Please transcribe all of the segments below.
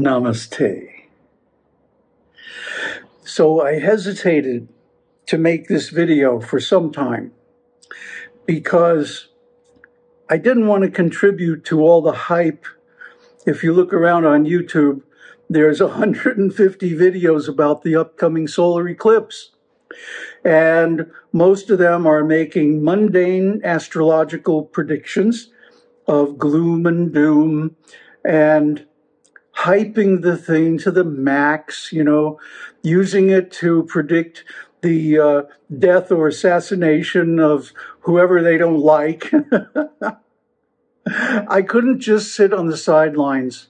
Namaste. So I hesitated to make this video for some time because I didn't want to contribute to all the hype. If you look around on YouTube, there's 150 videos about the upcoming solar eclipse. And most of them are making mundane astrological predictions of gloom and doom and hyping the thing to the max, you know, using it to predict the uh, death or assassination of whoever they don't like. I couldn't just sit on the sidelines.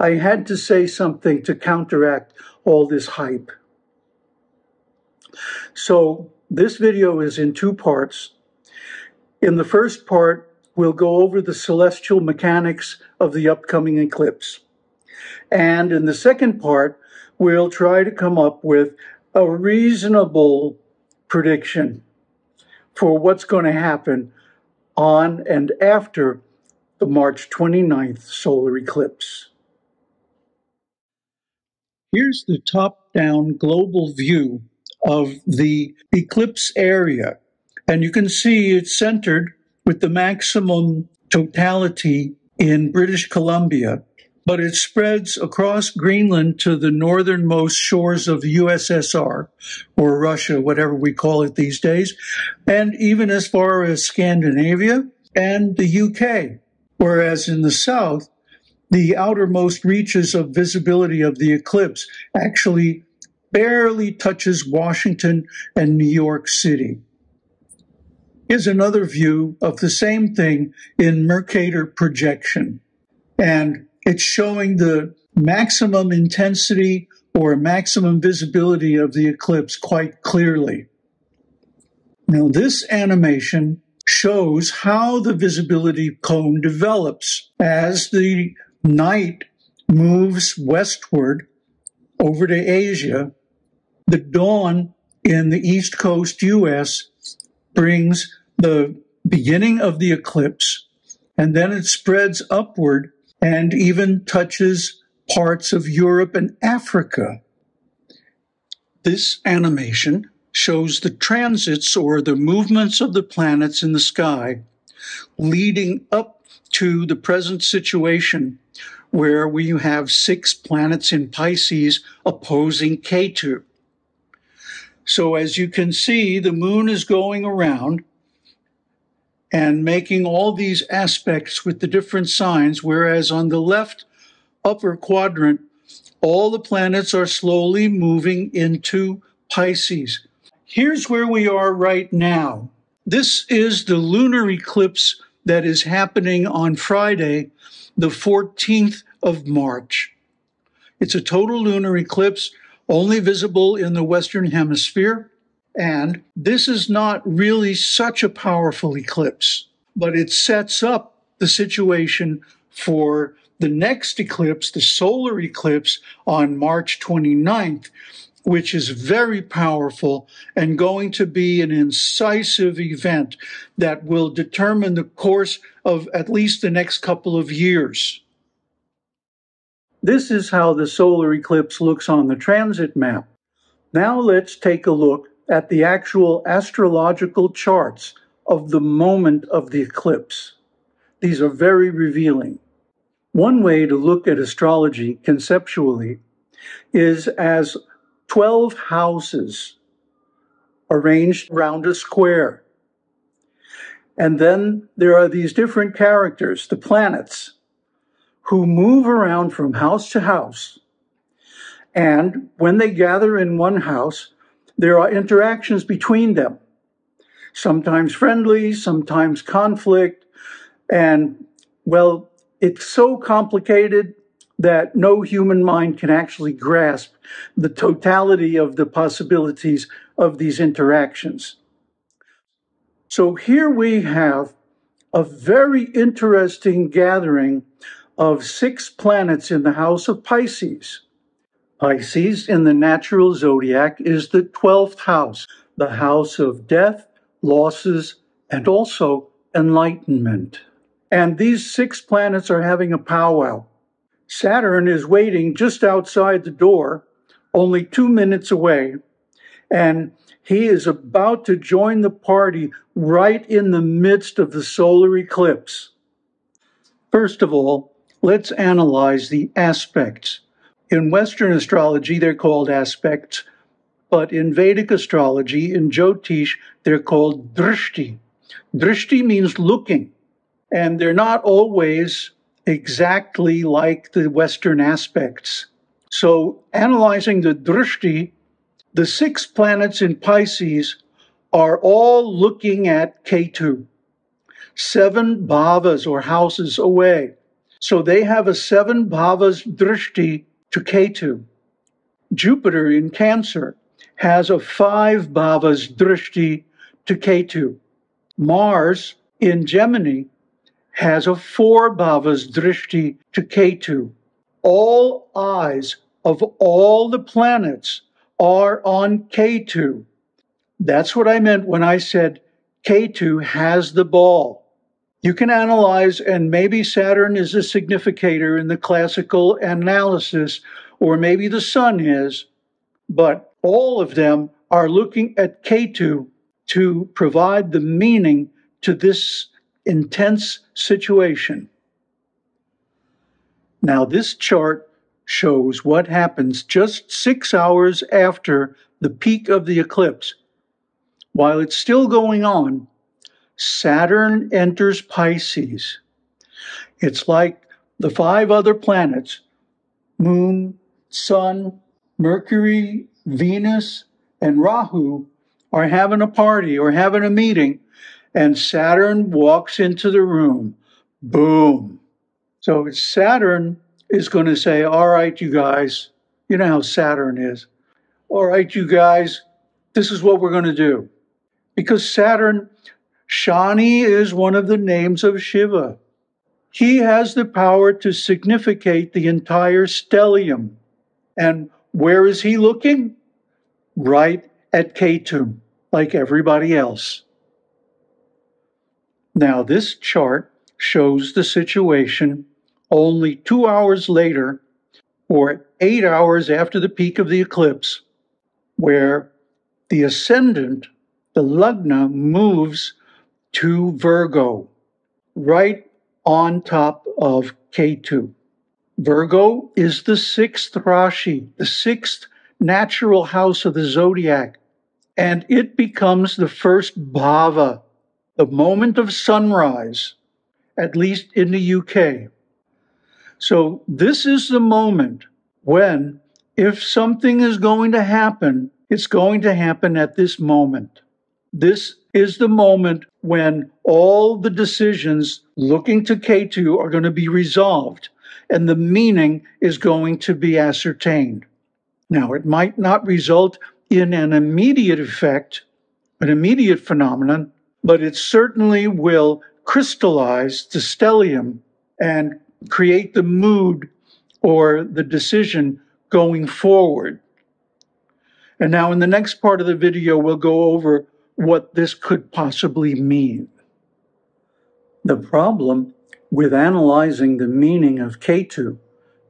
I had to say something to counteract all this hype. So this video is in two parts. In the first part, we'll go over the celestial mechanics of the upcoming eclipse. And in the second part, we'll try to come up with a reasonable prediction for what's going to happen on and after the March 29th solar eclipse. Here's the top down global view of the eclipse area. And you can see it's centered with the maximum totality in British Columbia, but it spreads across Greenland to the northernmost shores of the USSR or Russia, whatever we call it these days, and even as far as Scandinavia and the UK. Whereas in the south, the outermost reaches of visibility of the eclipse actually barely touches Washington and New York City. Here's another view of the same thing in Mercator projection. And it's showing the maximum intensity or maximum visibility of the eclipse quite clearly. Now, this animation shows how the visibility cone develops as the night moves westward over to Asia. The dawn in the East Coast US brings the beginning of the eclipse, and then it spreads upward and even touches parts of Europe and Africa. This animation shows the transits or the movements of the planets in the sky leading up to the present situation where we have six planets in Pisces opposing Ketu. So as you can see, the moon is going around and making all these aspects with the different signs, whereas on the left upper quadrant, all the planets are slowly moving into Pisces. Here's where we are right now. This is the lunar eclipse that is happening on Friday, the 14th of March. It's a total lunar eclipse, only visible in the Western Hemisphere. And this is not really such a powerful eclipse, but it sets up the situation for the next eclipse, the solar eclipse on March 29th, which is very powerful and going to be an incisive event that will determine the course of at least the next couple of years. This is how the solar eclipse looks on the transit map. Now let's take a look at the actual astrological charts of the moment of the eclipse. These are very revealing. One way to look at astrology conceptually is as 12 houses arranged around a square. And then there are these different characters, the planets, who move around from house to house. And when they gather in one house, there are interactions between them, sometimes friendly, sometimes conflict. And well, it's so complicated that no human mind can actually grasp the totality of the possibilities of these interactions. So here we have a very interesting gathering of six planets in the house of Pisces. Pisces in the natural zodiac is the 12th house, the house of death, losses, and also enlightenment. And these six planets are having a powwow. Saturn is waiting just outside the door, only two minutes away, and he is about to join the party right in the midst of the solar eclipse. First of all, let's analyze the aspects. In Western astrology, they're called aspects, but in Vedic astrology, in Jyotish, they're called drishti. Drishti means looking, and they're not always exactly like the Western aspects. So, analyzing the drishti the six planets in Pisces are all looking at Ketu, seven bhavas or houses away. So they have a seven bhavas drishti to Ketu. Jupiter in Cancer has a five bhavas drishti to Ketu. Mars in Gemini has a four bhavas drishti to Ketu. All eyes of all the planets are on Ketu. That's what I meant when I said Ketu has the ball. You can analyze, and maybe Saturn is a significator in the classical analysis, or maybe the Sun is, but all of them are looking at Ketu to provide the meaning to this intense situation. Now, this chart shows what happens just six hours after the peak of the eclipse. While it's still going on, Saturn enters Pisces. It's like the five other planets Moon, Sun, Mercury, Venus, and Rahu are having a party or having a meeting, and Saturn walks into the room. Boom. So Saturn is going to say, All right, you guys, you know how Saturn is. All right, you guys, this is what we're going to do. Because Saturn, Shani is one of the names of Shiva. He has the power to significate the entire stellium. And where is he looking? Right at Ketu, like everybody else. Now, this chart shows the situation only two hours later, or eight hours after the peak of the eclipse, where the ascendant, the Lagna, moves to Virgo, right on top of Ketu. Virgo is the sixth Rashi, the sixth natural house of the zodiac, and it becomes the first bhava, the moment of sunrise, at least in the UK. So this is the moment when, if something is going to happen, it's going to happen at this moment. This is the moment when all the decisions looking to Ketu are going to be resolved and the meaning is going to be ascertained. Now, it might not result in an immediate effect, an immediate phenomenon, but it certainly will crystallize the stellium and create the mood or the decision going forward. And now in the next part of the video, we'll go over what this could possibly mean. The problem with analyzing the meaning of Ketu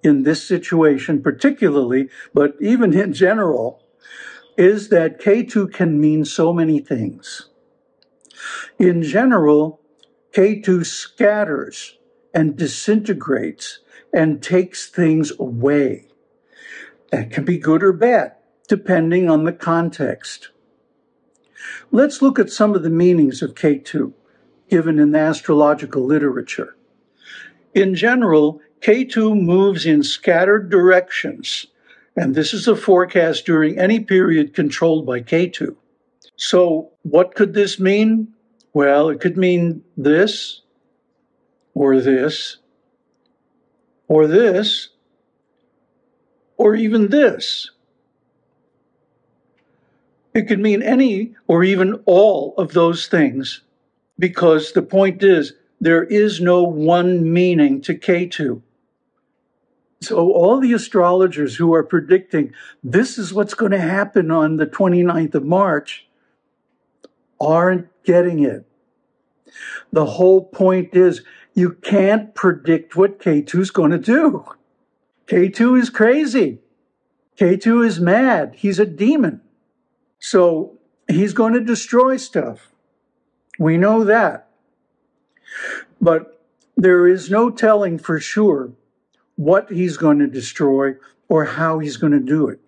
in this situation particularly, but even in general, is that Ketu can mean so many things. In general, Ketu scatters and disintegrates and takes things away. That can be good or bad, depending on the context. Let's look at some of the meanings of Ketu given in the astrological literature. In general, Ketu moves in scattered directions, and this is a forecast during any period controlled by Ketu. So, what could this mean? Well, it could mean this, or this, or this, or even this. It could mean any or even all of those things because the point is there is no one meaning to Ketu. So all the astrologers who are predicting this is what's going to happen on the 29th of March aren't getting it. The whole point is you can't predict what Ketu's going to do. Ketu is crazy. Ketu is mad. He's a demon. So he's going to destroy stuff. We know that. But there is no telling for sure what he's going to destroy or how he's going to do it.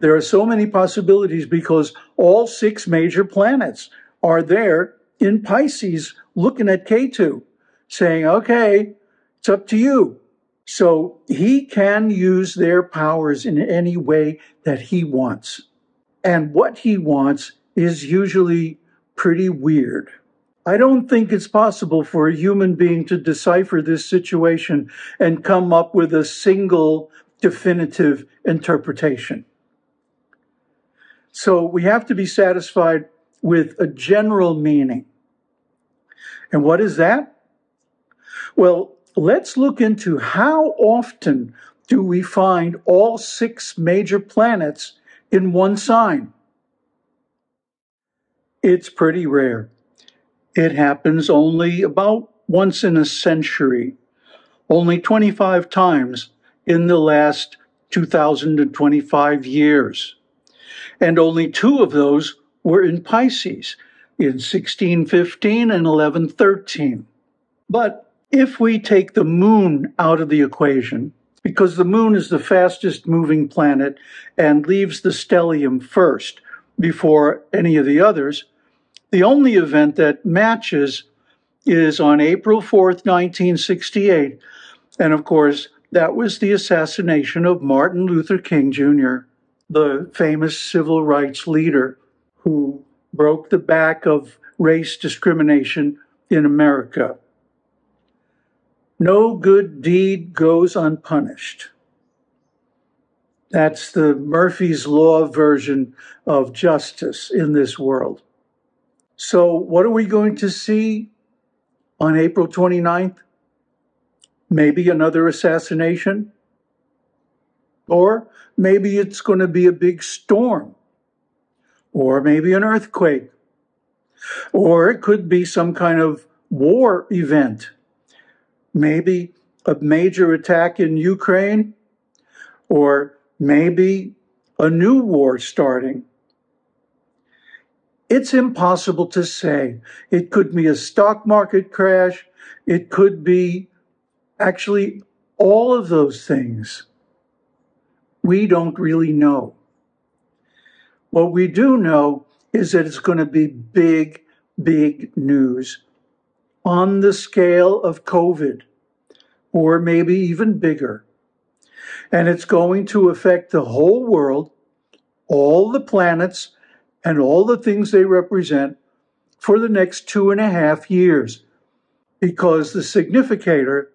There are so many possibilities because all six major planets are there in Pisces looking at Ketu, saying, okay, it's up to you. So he can use their powers in any way that he wants. And what he wants is usually pretty weird. I don't think it's possible for a human being to decipher this situation and come up with a single definitive interpretation. So we have to be satisfied with a general meaning. And what is that? Well, let's look into how often do we find all six major planets in one sign? It's pretty rare. It happens only about once in a century, only 25 times in the last 2025 years. And only two of those were in Pisces in 1615 and 1113. But if we take the moon out of the equation, because the moon is the fastest moving planet and leaves the stellium first before any of the others, the only event that matches is on April 4th, 1968. And of course, that was the assassination of Martin Luther King Jr., the famous civil rights leader who broke the back of race discrimination in America. No good deed goes unpunished. That's the Murphy's Law version of justice in this world. So, what are we going to see on April 29th? Maybe another assassination? Or maybe it's going to be a big storm. Or maybe an earthquake. Or it could be some kind of war event. Maybe a major attack in Ukraine. Or maybe a new war starting. It's impossible to say. It could be a stock market crash. It could be actually all of those things. We don't really know. What we do know is that it's going to be big, big news on the scale of COVID, or maybe even bigger. And it's going to affect the whole world, all the planets, and all the things they represent for the next two and a half years because the significator,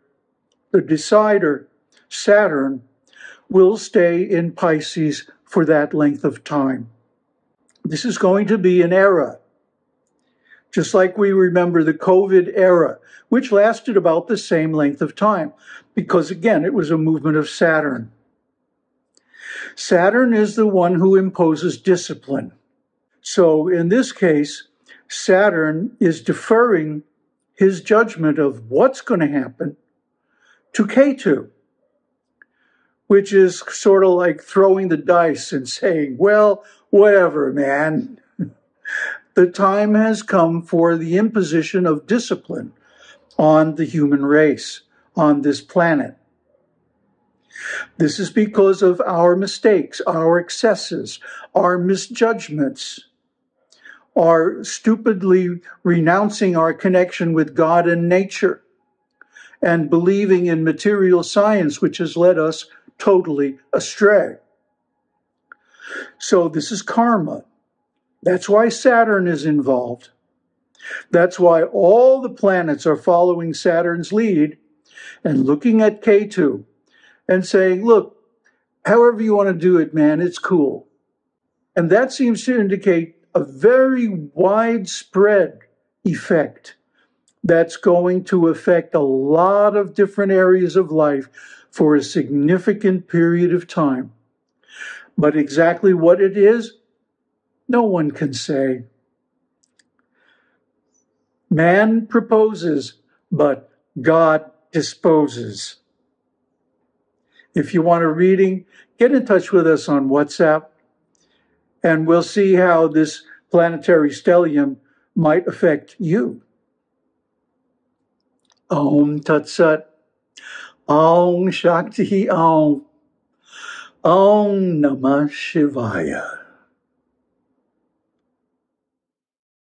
the decider, Saturn, will stay in Pisces for that length of time. This is going to be an era, just like we remember the COVID era, which lasted about the same length of time, because again, it was a movement of Saturn. Saturn is the one who imposes discipline. So in this case, Saturn is deferring his judgment of what's going to happen to Ketu, which is sort of like throwing the dice and saying, well, whatever, man. the time has come for the imposition of discipline on the human race, on this planet. This is because of our mistakes, our excesses, our misjudgments, our stupidly renouncing our connection with God and nature and believing in material science, which has led us totally astray. So, this is karma. That's why Saturn is involved. That's why all the planets are following Saturn's lead and looking at Ketu and saying, look, however you want to do it, man, it's cool. And that seems to indicate a very widespread effect that's going to affect a lot of different areas of life for a significant period of time. But exactly what it is, no one can say. Man proposes, but God disposes. If you want a reading, get in touch with us on WhatsApp and we'll see how this planetary stellium might affect you. Om Tat Sat. Om Shakti Om. Om Namah Shivaya.